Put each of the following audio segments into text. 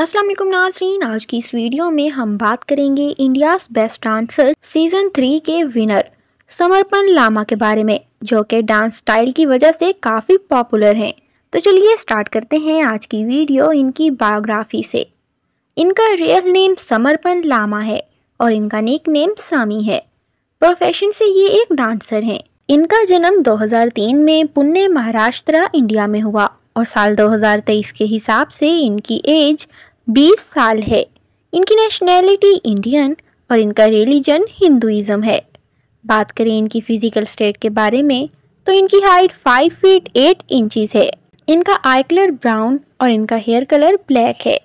अस्सलाम वालेकुम नाजरीन, आज की इस वीडियो में हम बात करेंगे India's best dancer season three के विनर समर्पण लामा के बारे में, जो कि डांस स्टाइल की वजह से काफ़ी पॉपुलर हैं। तो चलिए स्टार्ट करते हैं आज की वीडियो इनकी बायोग्राफी से। इनका रियल नेम समर्पण लामा है और इनका निक नेम सामी है। प्रोफेशन से ये एक डांसर हैं। इनका जन्म 2003 में पुणे महाराष्ट्र, इंडिया में हुआ और साल 2023 के हिसाब से इनकी एज 20 साल है। इनकी नेशनैलिटी इंडियन और इनका रिलीजन हिंदुइज्म है। बात करें इनकी फ़िज़िकल स्टेट के बारे में तो इनकी हाइट 5 फीट 8 इंचज़ है। इनका आई कलर ब्राउन और इनका हेयर कलर ब्लैक है।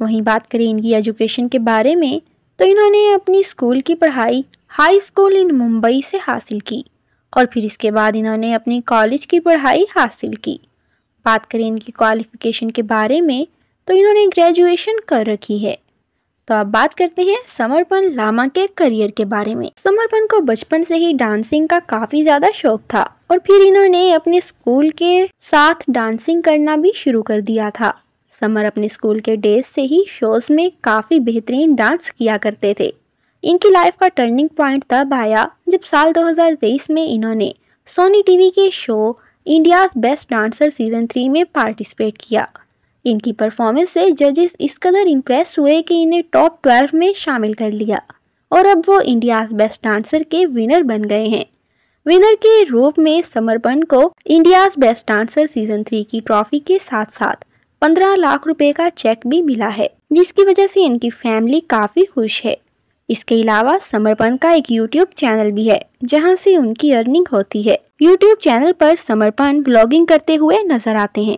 वहीं बात करें इनकी एजुकेशन के बारे में तो इन्होंने अपनी स्कूल की पढ़ाई हाई स्कूल इन मुंबई से हासिल की और फिर इसके बाद इन्होंने अपनी कॉलेज की पढ़ाई हासिल की। बात करें इनकी क्वालिफिकेशन के बारे में तो इन्होंने ग्रेजुएशन कर रखी है। तो अब बात करते हैं समर्पण लामा के करियर के बारे में। समर्पण को बचपन से ही डांसिंग का काफ़ी ज़्यादा शौक था और फिर इन्होंने अपने स्कूल के साथ डांसिंग करना भी शुरू कर दिया था। समर अपने स्कूल के डेज़ से ही शोज़ में काफ़ी बेहतरीन डांस किया करते थे। इनकी लाइफ का टर्निंग पॉइंट तब आया जब साल 2023 में इन्होंने सोनी टीवी के show India's best dancer season three में पार्टिसिपेट किया। इनकी परफॉर्मेंस से जजेस इस कदर इम्प्रेस हुए कि इन्हें टॉप ट्वेल्व में शामिल कर लिया। और अब वो इंडियाज बेस्ट डांसर के विनर बन गए हैं। विनर के रूप में समर्पण को India's best dancer season three की ट्रॉफी के साथ साथ पंद्रह लाख रुपए का चेक भी मिला है, जिसकी वजह से इनकी फैमिली काफ़ी खुश है। इसके अलावा समर्पण का एक यूट्यूब चैनल भी है, जहाँ से उनकी अर्निंग होती है। यूट्यूब चैनल पर समर्पण ब्लॉगिंग करते हुए नज़र आते हैं।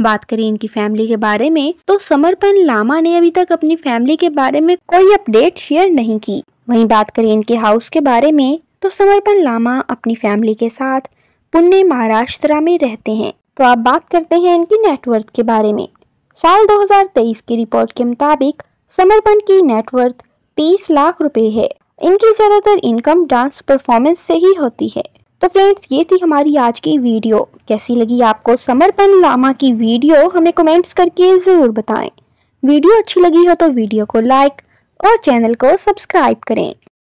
बात करें इनकी फैमिली के बारे में तो समर्पण लामा ने अभी तक अपनी फैमिली के बारे में कोई अपडेट शेयर नहीं की। वहीं बात करें इनके हाउस के बारे में तो समर्पण लामा अपनी फैमिली के साथ पुणे, महाराष्ट्र में रहते हैं। तो आप बात करते हैं इनकी नेटवर्थ के बारे में। साल 2023 की रिपोर्ट के मुताबिक, समर्पण की नेटवर्थ 30 लाख रुपए है। इनकी ज़्यादातर इनकम डांस परफॉर्मेंस से ही होती है। तो फ्रेंड्स, ये थी हमारी आज की वीडियो। कैसी लगी आपको? समर्पण लामा की वीडियो हमें कमेंट्स करके ज़रूर बताएँ। वीडियो अच्छी लगी हो तो वीडियो को लाइक और चैनल को सब्सक्राइब करें।